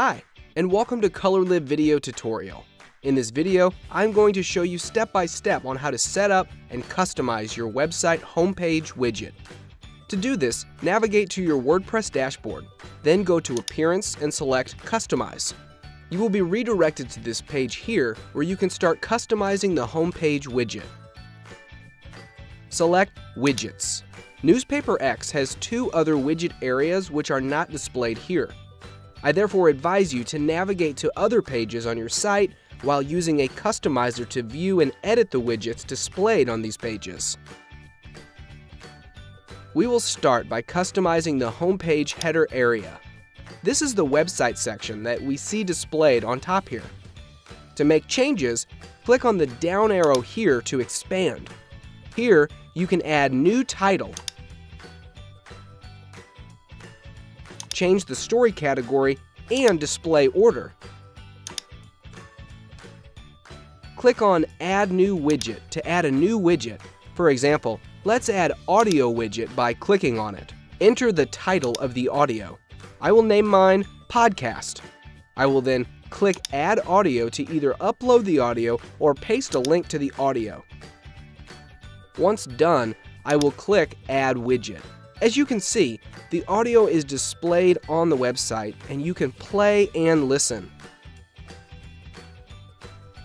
Hi, and welcome to ColorLib Video Tutorial. In this video, I'm going to show you step by step on how to set up and customize your website homepage widget. To do this, navigate to your WordPress dashboard, then go to Appearance and select Customize. You will be redirected to this page here where you can start customizing the homepage widget. Select Widgets. Newspaper X has two other widget areas which are not displayed here. I therefore advise you to navigate to other pages on your site while using a customizer to view and edit the widgets displayed on these pages. We will start by customizing the homepage header area. This is the website section that we see displayed on top here. To make changes, click on the down arrow here to expand. Here, you can add new title change the story category, and display order. Click on Add New Widget to add a new widget. For example, let's add Audio Widget by clicking on it. Enter the title of the audio. I will name mine Podcast. I will then click Add Audio to either upload the audio or paste a link to the audio. Once done, I will click Add Widget. As you can see, the audio is displayed on the website and you can play and listen.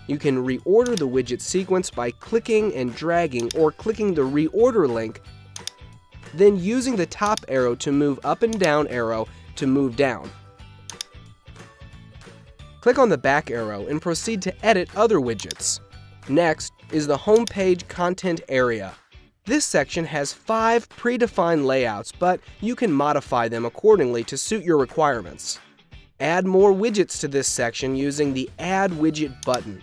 You can reorder the widget sequence by clicking and dragging or clicking the reorder link, then using the top arrow to move up and down arrow to move down. Click on the back arrow and proceed to edit other widgets. Next is the homepage content area. This section has five predefined layouts, but you can modify them accordingly to suit your requirements. Add more widgets to this section using the Add Widget button.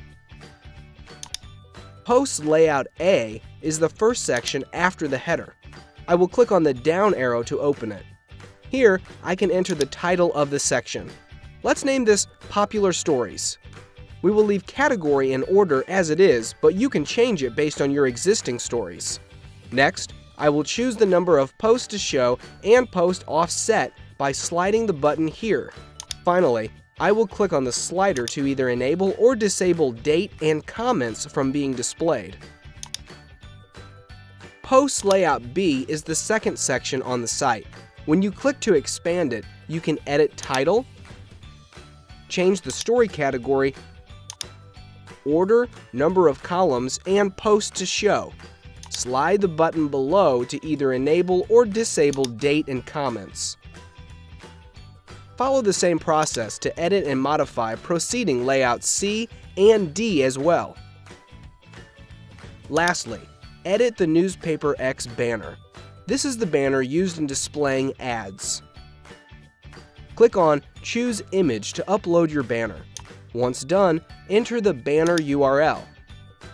Post Layout A is the first section after the header. I will click on the down arrow to open it. Here, I can enter the title of the section. Let's name this Popular Stories. We will leave category and order as it is, but you can change it based on your existing stories. Next, I will choose the number of posts to show and post offset by sliding the button here. Finally, I will click on the slider to either enable or disable date and comments from being displayed. Post Layout B is the second section on the site. When you click to expand it, you can edit title, change the story category, order, number of columns, and post to show slide the button below to either enable or disable date and comments. Follow the same process to edit and modify proceeding layout C and D as well. Lastly, edit the Newspaper X banner. This is the banner used in displaying ads. Click on Choose Image to upload your banner. Once done, enter the banner URL.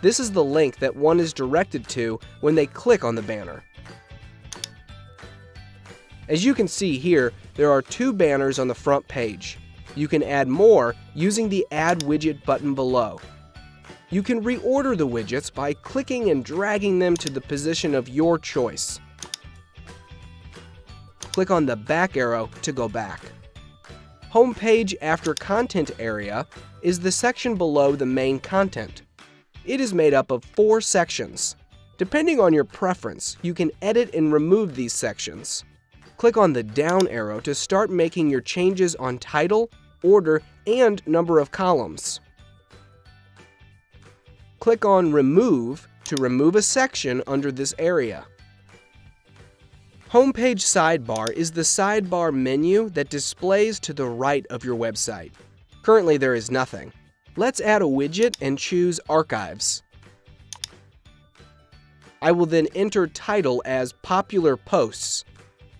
This is the link that one is directed to when they click on the banner. As you can see here, there are two banners on the front page. You can add more using the Add Widget button below. You can reorder the widgets by clicking and dragging them to the position of your choice. Click on the back arrow to go back. Homepage after Content area is the section below the main content. It is made up of four sections. Depending on your preference, you can edit and remove these sections. Click on the down arrow to start making your changes on title, order, and number of columns. Click on Remove to remove a section under this area. Homepage Sidebar is the sidebar menu that displays to the right of your website. Currently there is nothing. Let's add a widget and choose Archives. I will then enter title as Popular Posts.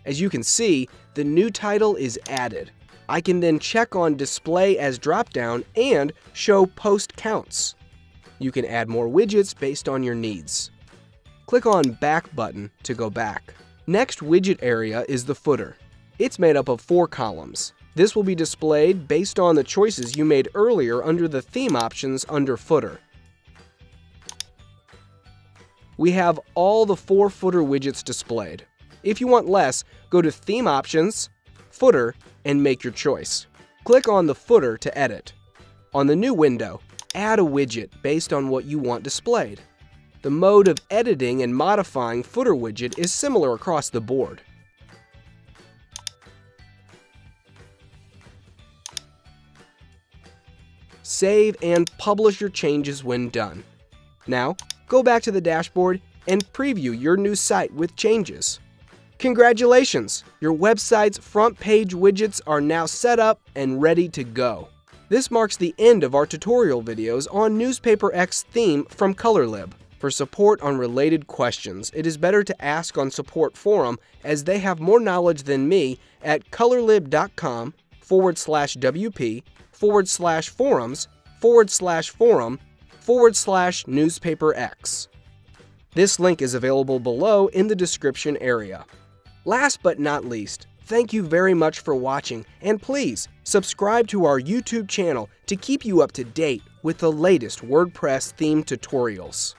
As you can see, the new title is added. I can then check on Display as dropdown and show post counts. You can add more widgets based on your needs. Click on Back button to go back. Next widget area is the footer. It's made up of four columns. This will be displayed based on the choices you made earlier under the theme options under footer. We have all the four footer widgets displayed. If you want less, go to theme options, footer, and make your choice. Click on the footer to edit. On the new window, add a widget based on what you want displayed. The mode of editing and modifying footer widget is similar across the board. Save and publish your changes when done. Now, go back to the dashboard and preview your new site with changes. Congratulations! Your website's front page widgets are now set up and ready to go. This marks the end of our tutorial videos on Newspaper X theme from ColorLib. For support on related questions, it is better to ask on Support Forum as they have more knowledge than me at colorlib.com forward slash WP forward slash forums forward slash forum forward slash newspaper X. This link is available below in the description area. Last but not least, thank you very much for watching and please subscribe to our YouTube channel to keep you up to date with the latest WordPress theme tutorials.